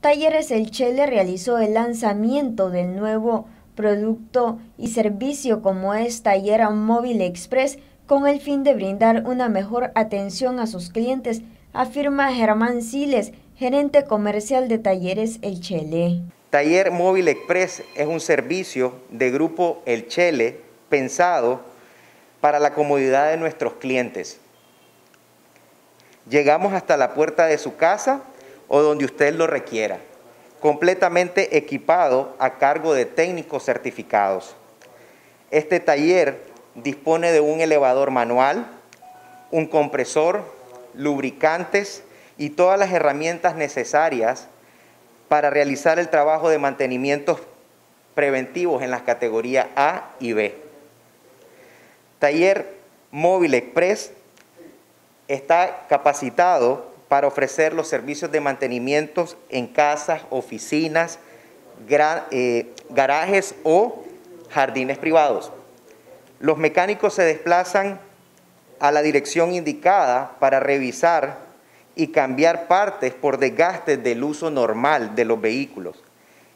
Talleres El Chele realizó el lanzamiento del nuevo producto y servicio como es Taller Móvil Express con el fin de brindar una mejor atención a sus clientes, afirma Germán Siles, gerente comercial de Talleres El Chele. Taller Móvil Express es un servicio de grupo El Chele pensado para la comodidad de nuestros clientes. Llegamos hasta la puerta de su casa o donde usted lo requiera, completamente equipado a cargo de técnicos certificados. Este taller dispone de un elevador manual, un compresor, lubricantes y todas las herramientas necesarias para realizar el trabajo de mantenimientos preventivos en las categorías A y B. Taller Móvil Express está capacitado para ofrecer los servicios de mantenimiento en casas, oficinas, eh, garajes o jardines privados. Los mecánicos se desplazan a la dirección indicada para revisar y cambiar partes por desgastes del uso normal de los vehículos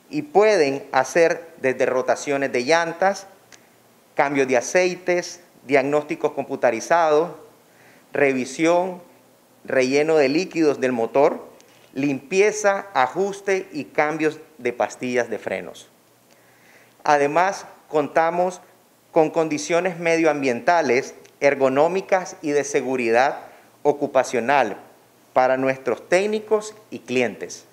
y pueden hacer desde rotaciones de llantas, cambios de aceites, diagnósticos computarizados, revisión, relleno de líquidos del motor, limpieza, ajuste y cambios de pastillas de frenos. Además, contamos con condiciones medioambientales, ergonómicas y de seguridad ocupacional para nuestros técnicos y clientes,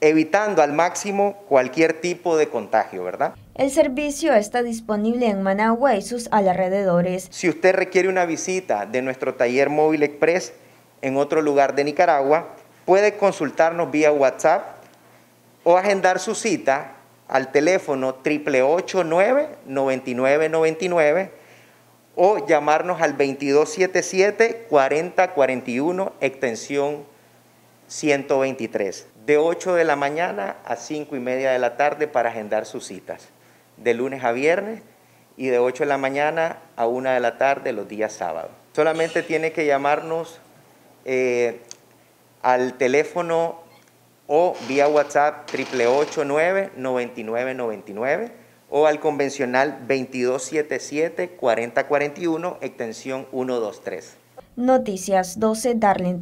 evitando al máximo cualquier tipo de contagio, ¿verdad? El servicio está disponible en Managua y sus alrededores. Si usted requiere una visita de nuestro taller móvil express, en otro lugar de Nicaragua, puede consultarnos vía WhatsApp o agendar su cita al teléfono 889-9999 o llamarnos al 2277-4041, extensión 123, de 8 de la mañana a 5 y media de la tarde para agendar sus citas, de lunes a viernes y de 8 de la mañana a 1 de la tarde los días sábados. Solamente tiene que llamarnos eh, al teléfono o vía WhatsApp 889-9999 o al convencional 2277-4041, extensión 123. Noticias 12, Darlene.